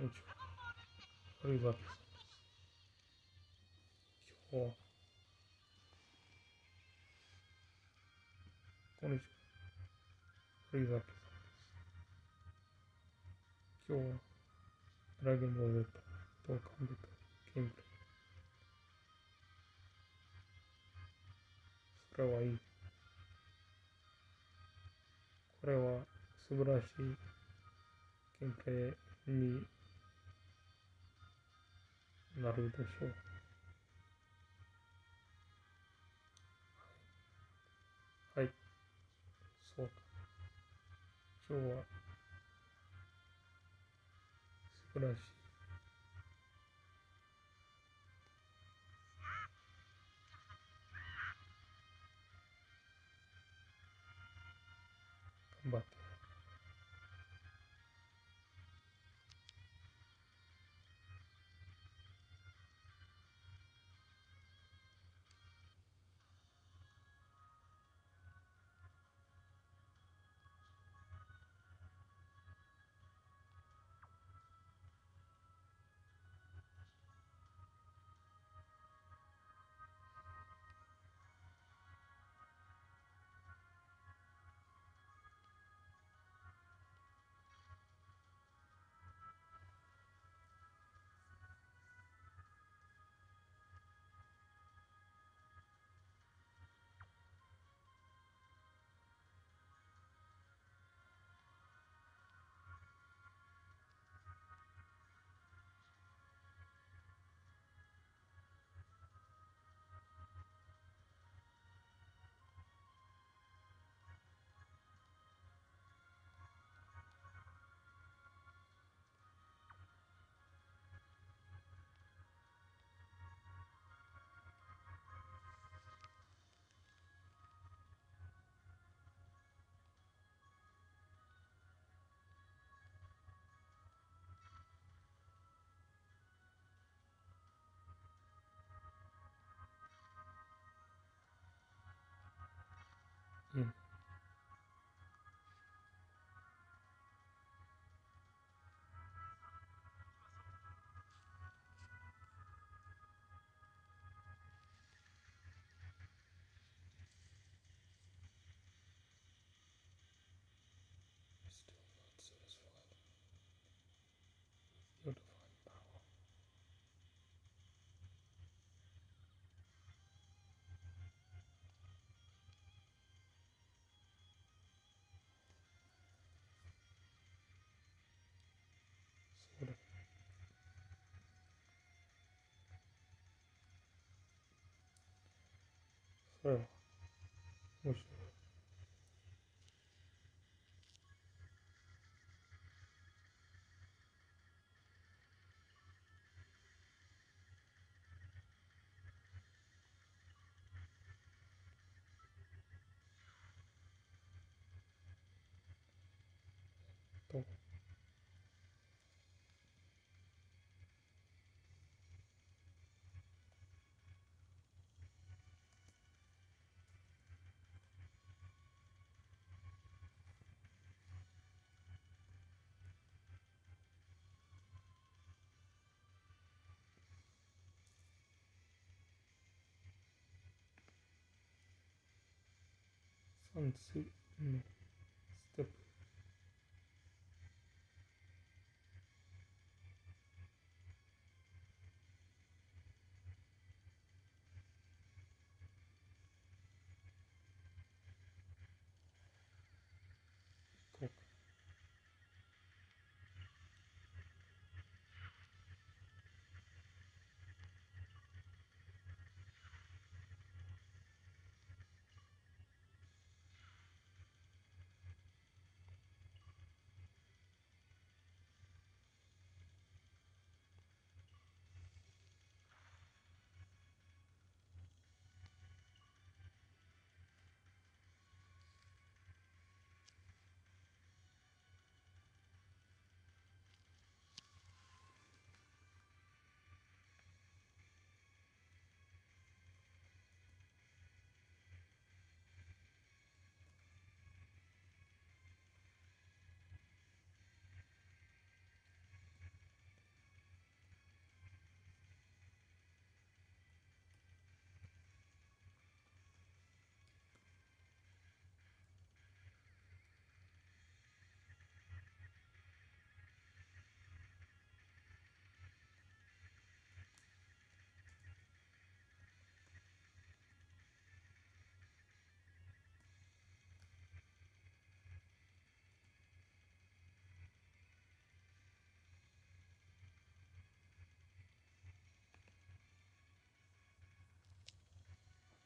こんにちは。堀脇さんです。今日は、こんにちは。堀脇さん。今日は、ドラゴンボール Z とカンビとゲームプレイ。それはいい。これは素晴らしいゲームプレイになるでしょう。はい。そうか。今日は素晴らしい。頑張って。Mm. É. unsuitable step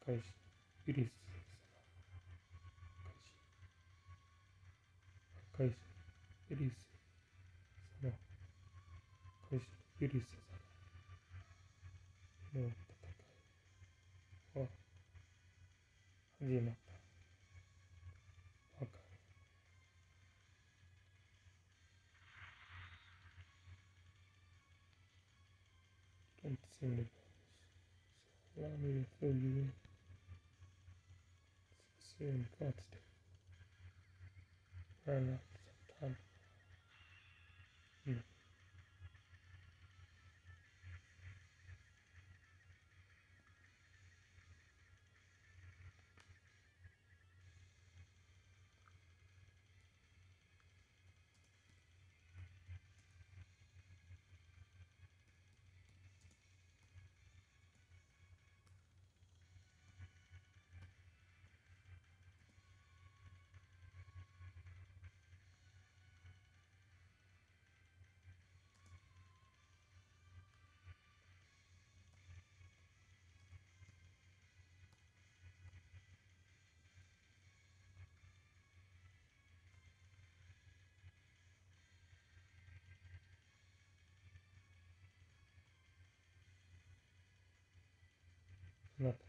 Kaisi. Iris. Kaisi. Iris. Sana. Kaisi. Iris. Sana. No. Tatakai. Wa. Hajime. and send it. Allow me to fill you in. And constant. Run out sometime. напряг,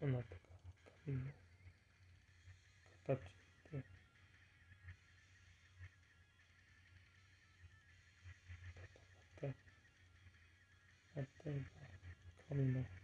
напряг, катапчик. Come on.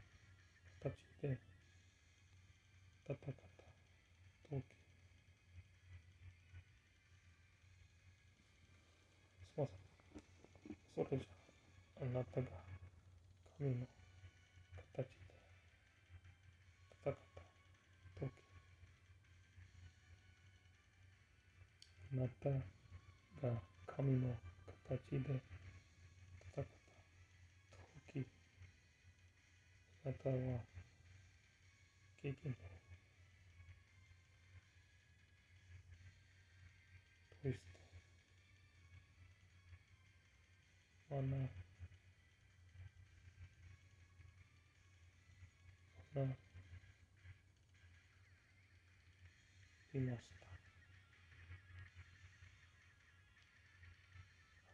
on the No! the inner star.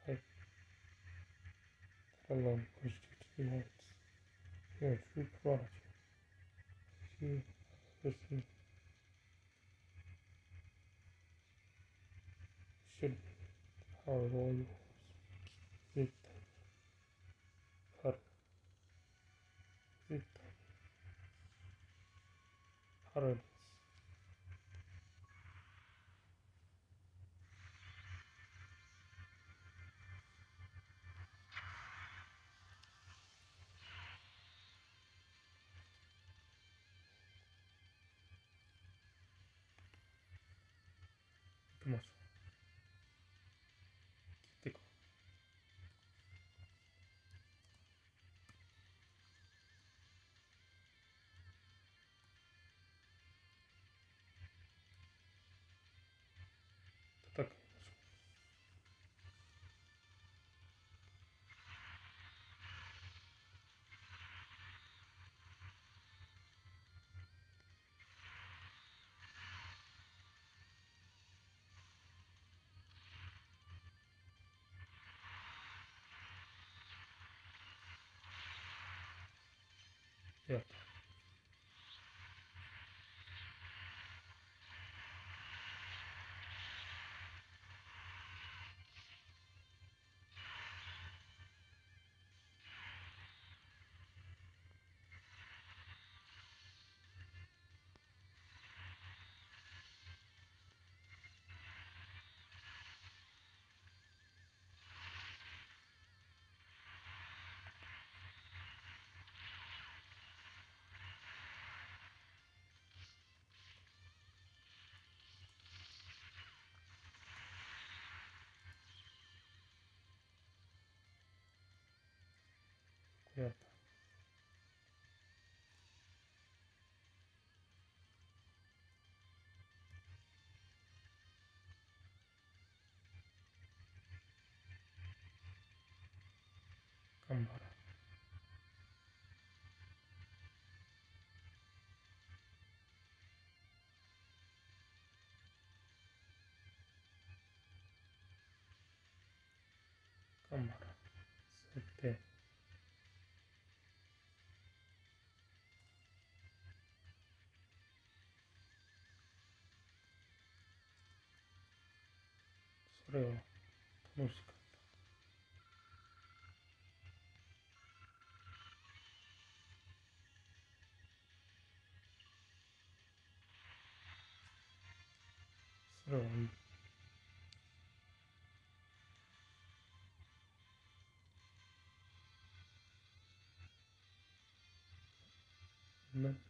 I That alone pushed you to the heights. You are a true prodigy. See, listen. Should be our loyal. Alright. Yeah. Evet. Tamam. 頑張ろう。設定。Все. Пуск. Сравним. Да.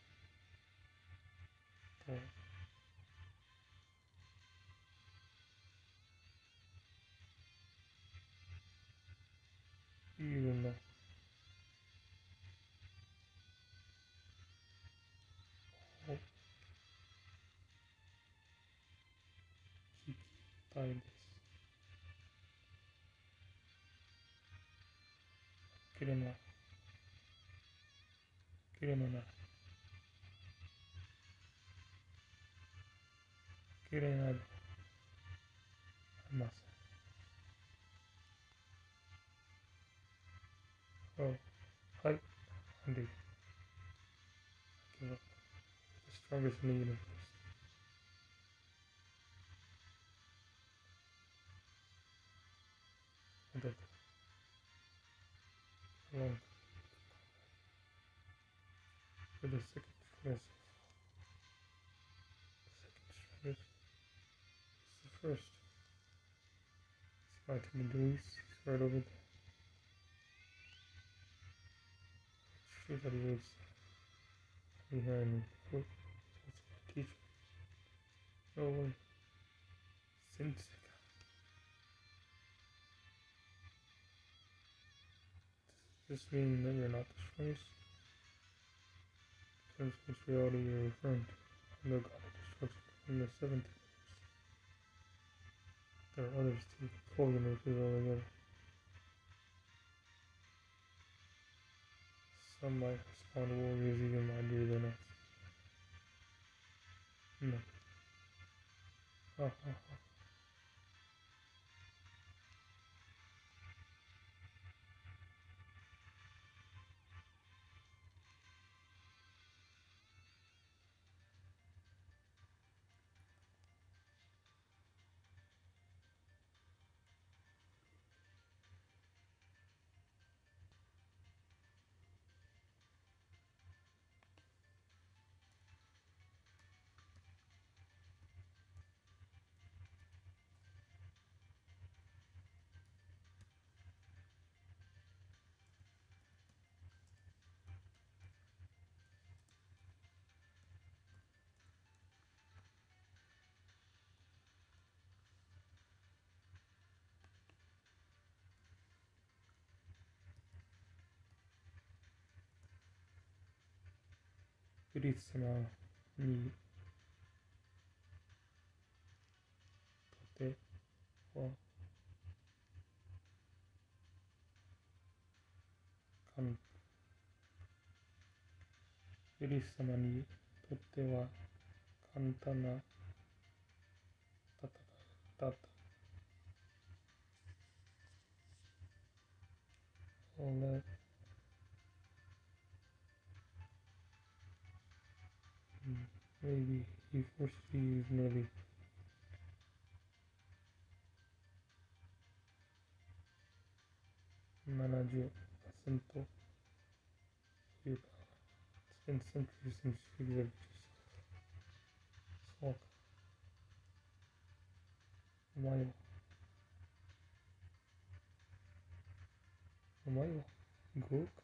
find this. Kill him Oh, hi, Andy. The strongest need of. But. For the second stress. Second stress is the first. It's the D, it's right over there. Sure that it is behind me. That's my teacher. No. Since this mean that you're not the strongest? Depends which reality you're referring to. God of destruction from the 70 years. There are others too. Four universes altogether. Some might have spawned warriors even mightier than us. No. Ha ha ha. Krishna ni とてはかんキリス様にとっては簡単なたた。たた maybe you she maybe. Manage simple. Here it's been centuries since she lived just walk while while go.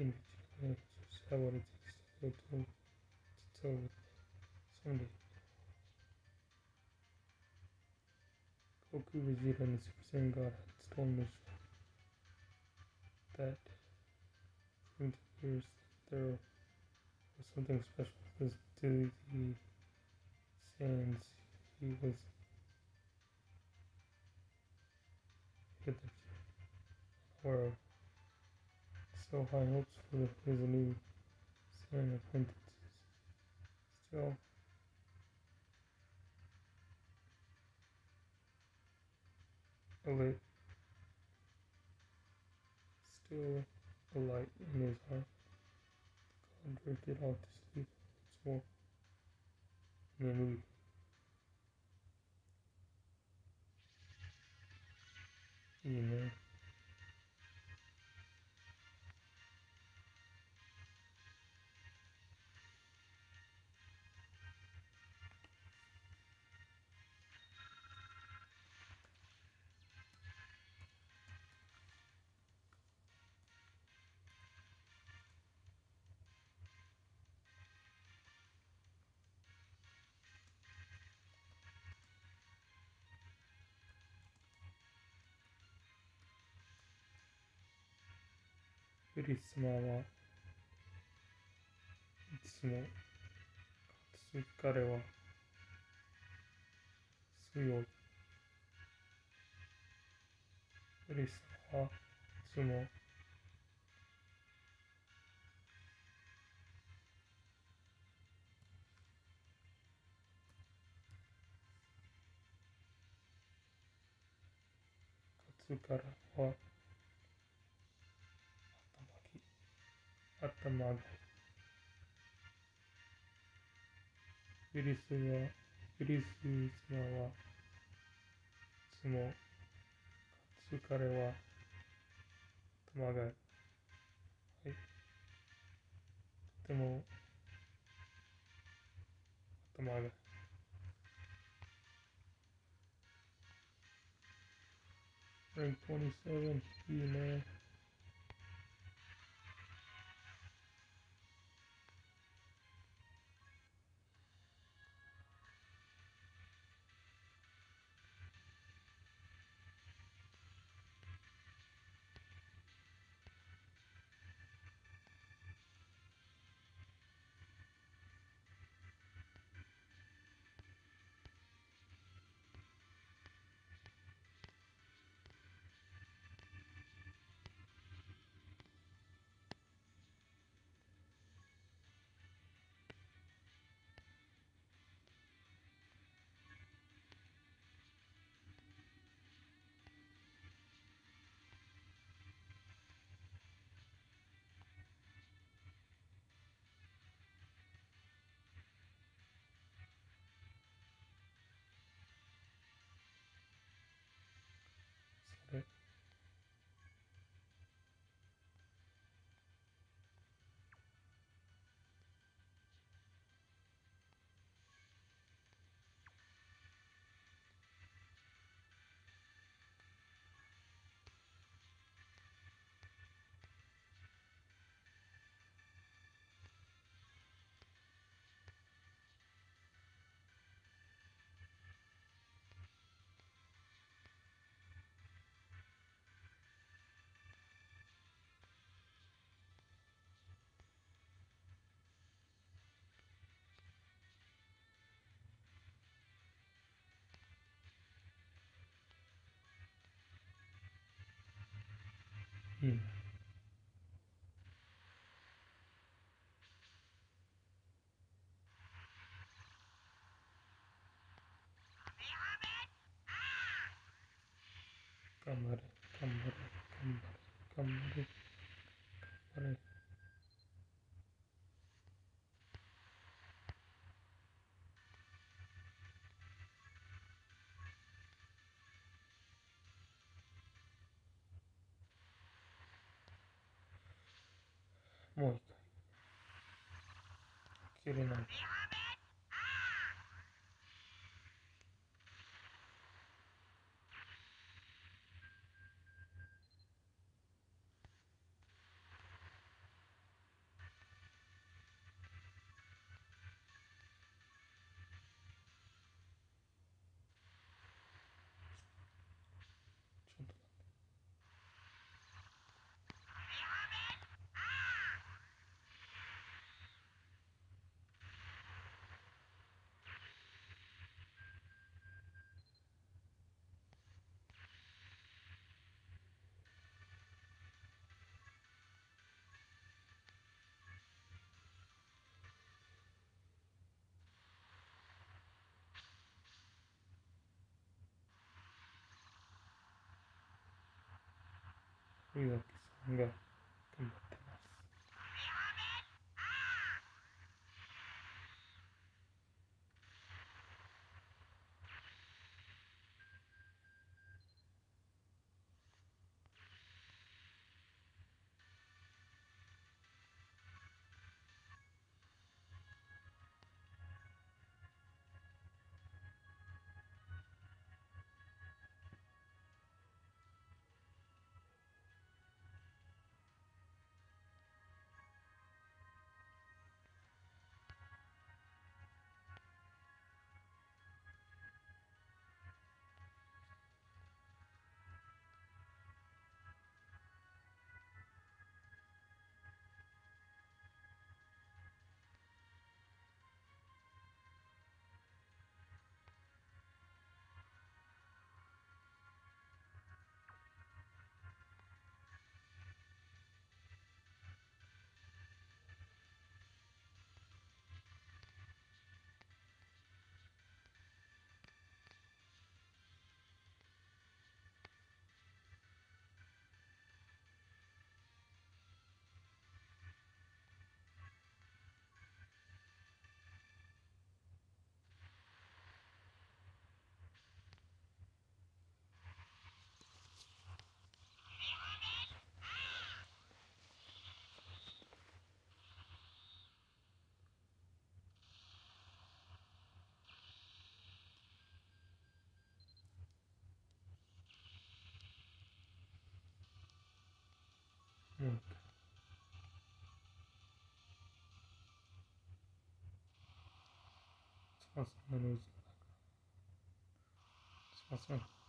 in seven six eight seven Sunday. Goku Vegeta and Super Saiyan God had stolen that during the years there was something special because to the Saiyans he was Hitler world. So high hopes for his new sand acquaintances. Still, a lit, still a light in his heart. God drifted off to sleep once more. And then we いいクリスマはいつも、かつ彼は強い。クリスマはいつも、勝つからは頭がウィリスは、ウィリス様はいつも、かつ彼は頭が、はい、とても頭が、27, いいね。Hmm. Kamar, kamar, kamar, kamar, kamar. Мой. Киринач. Yok. Yok. think. It's possible. It's possible.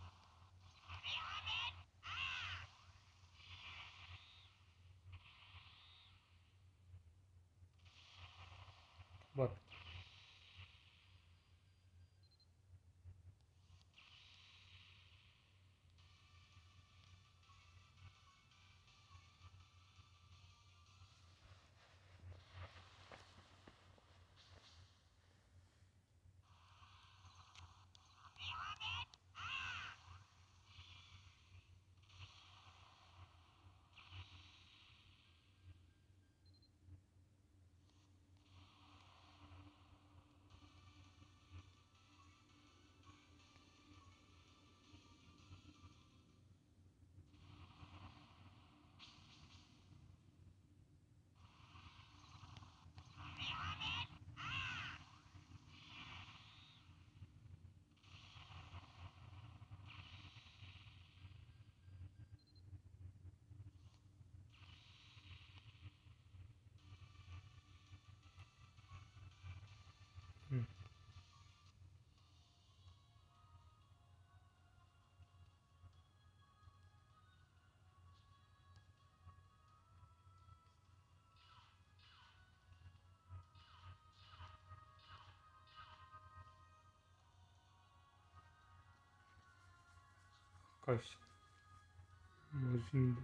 Kaç. Vazim.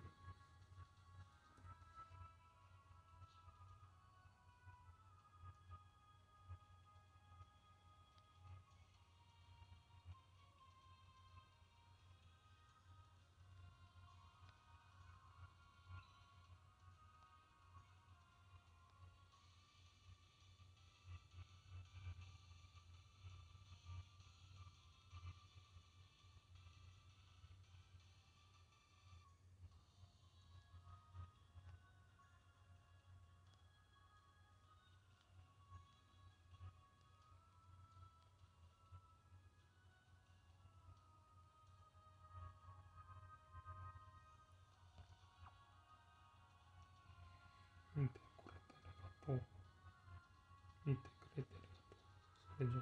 じゃじ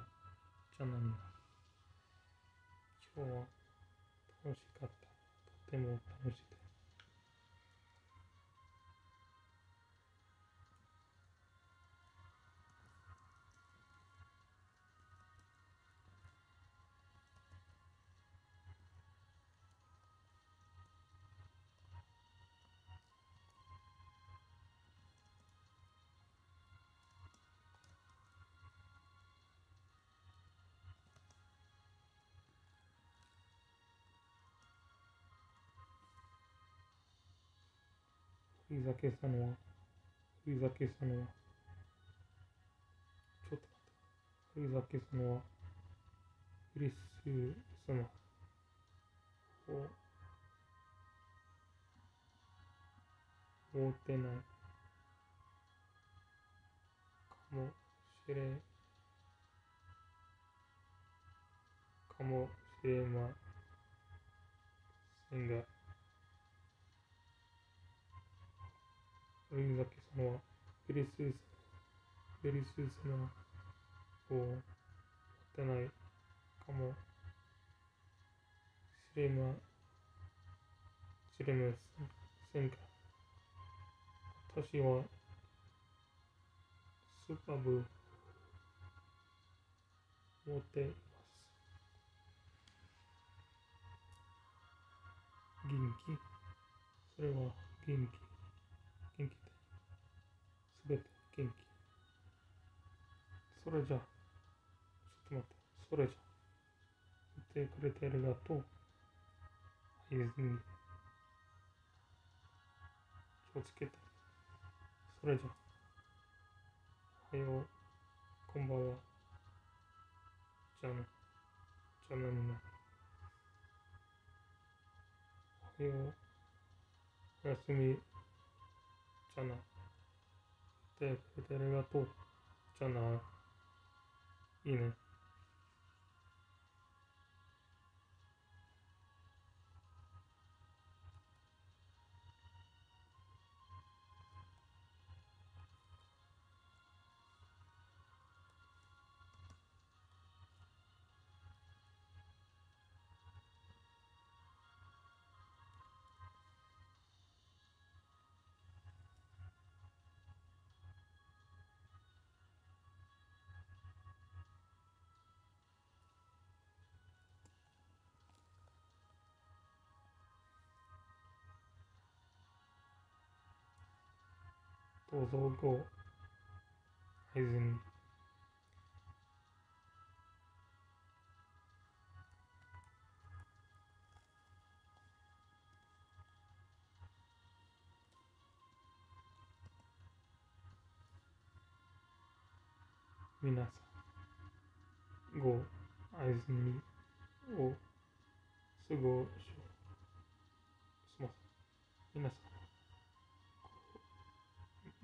ゃなんだ。今日は楽しかった。とてもふざけさんは、ふざけさんは、ちょっと待って、ふざけさんは、クリス様。を持ってない。かもしれん。かもしれませんが、龍崎さんはクリスクリス様を持ってないかもしれましれませんが、私はスーパーブ持っています。元気それは元気。べて元気。それじゃ、ちょっと待って。それじゃ。言ってくれてありがとう。合図に。気をつけて。それじゃ。おはよう。こんばんは。じゃあね。じゃあ何な。おはよう。おやすみ。じゃあな。言ってくれてありがとう。じゃない。いいね。どうぞご合図に。皆さん、ご合図にを過ごしすま皆さん、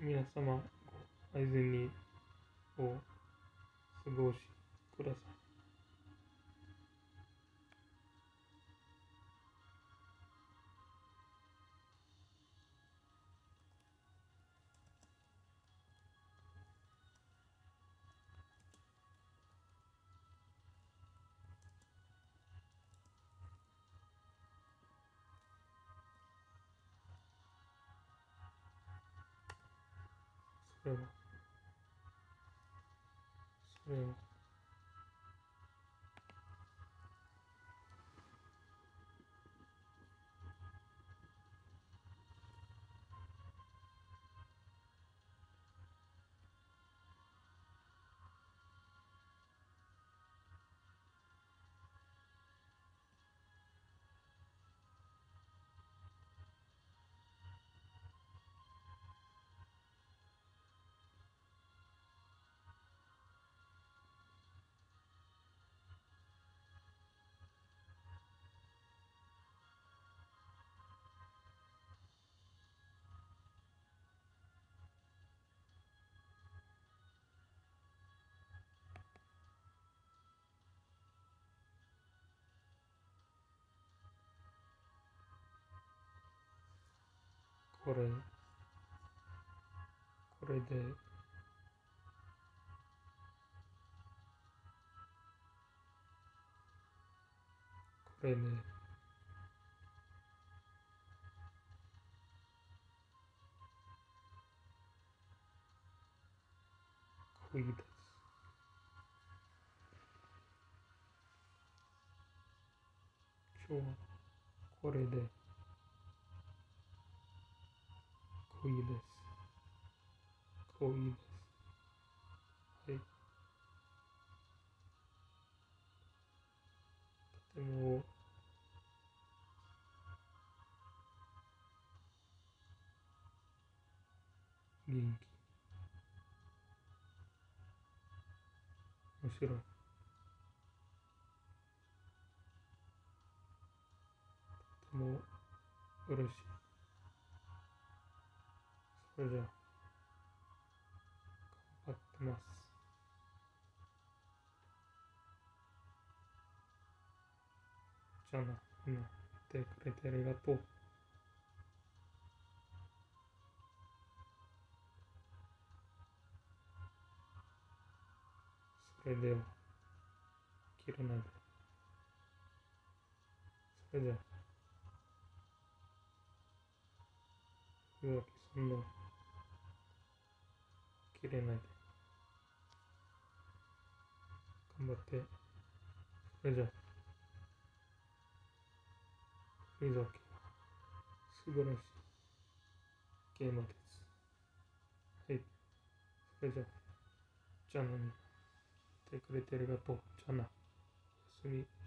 皆様、ご合図にお過ごしください。嗯。嗯。これ、これで、これね濃いです。今日はこれで。濃いです濃いですはいとても元気むしろとても嬉しいそれじゃ頑張ってますじゃあなみんな見てくれて。ありがとうそれでは切れなでそれじゃあ岩木さんの切れないで。頑張って。それじゃあ。水崎素晴らしい。ゲームですはい。それじゃあ。じゃあなみ。んな来てくれてありがとうじゃあな。おやすみ。